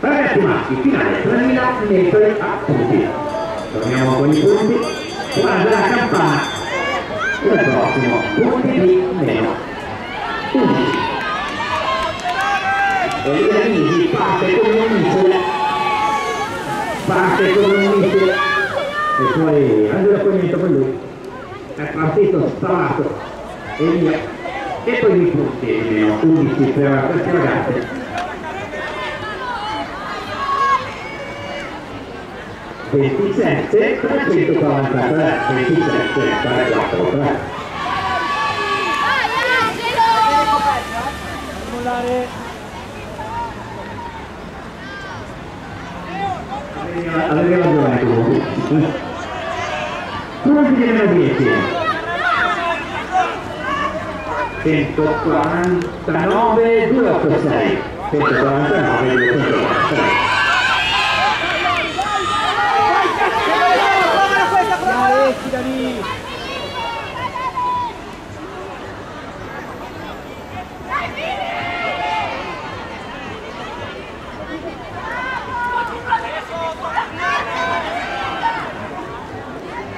Ragazzi maschi, finale 3000 metri a punti. Torniamo con i punti. Guarda la campana. Il prossimo, punti di meno. 11. E Ianisi parte con un missile. Parte con un missile. E poi Angelo Cogneto con lui. È partito sparato. E via. E poi i punti di meno. 11 per queste ragazze. 27, 343, 27, 343. Avevi ragione tu. Punti di meno 10. 149, 286. 149, 286.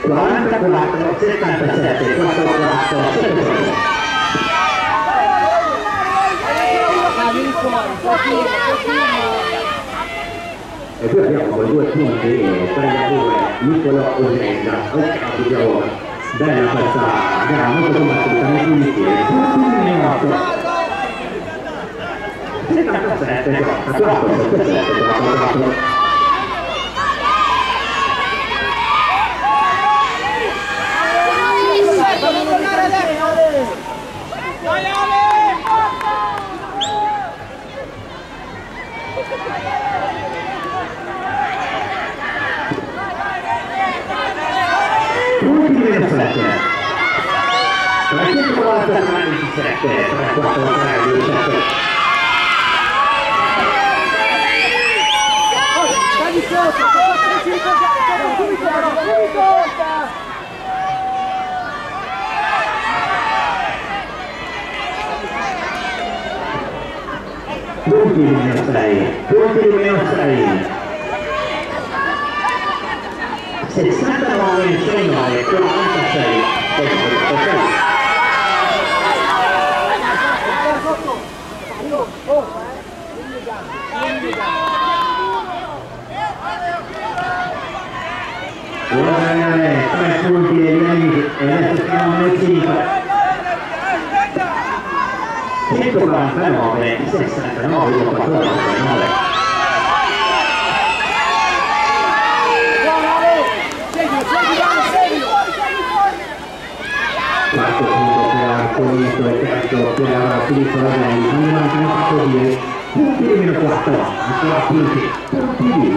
44 77 44 77 e poi abbiamo quei due punti prende pure Niccolo Osenda occhio di ora bella questa gara molto combattuta nel primo insieme. 77 78 77 78 7 343 27 343 17 Dai di sotto! Subito! Subito! punti di meno 6 punti di meno 6 69 39 46 46 Buona ragazzi, tre punti degli amici e adesso siamo nel 5. 149, 69, 14, Arconito e terzo per Filippo Ravelli quindi mancano 4 dire punti di meno 4 ancora punti punti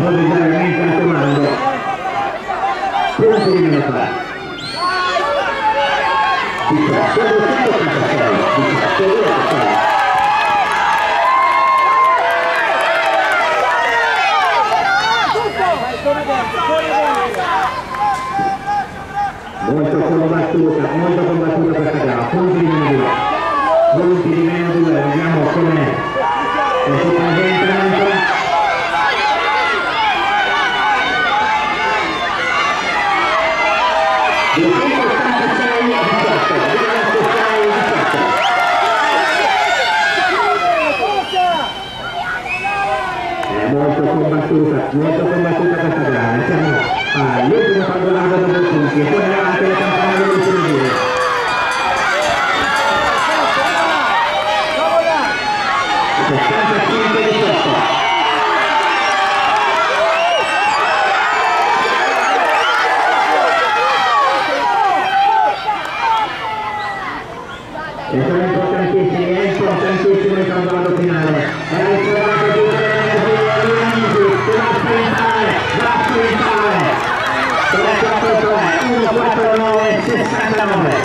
伸びたら右から手もあるんで手が手になったらピッチャー手をちょっとかしたらいいピッチャー手をかしたらいいもう一つこのまっすぐか、もう一つこのまっすぐかしたから、本気になるよ。本気になるぐらい、じゃあもうこのね、そこら辺からね、combattuta, molto combattuta questa gara. Siamo all'ultimo pagolato dopo punti e poi anche le campane dell'ultimo giro. 65 18. E sono importantissimi, è importantissimo করলাম আমরা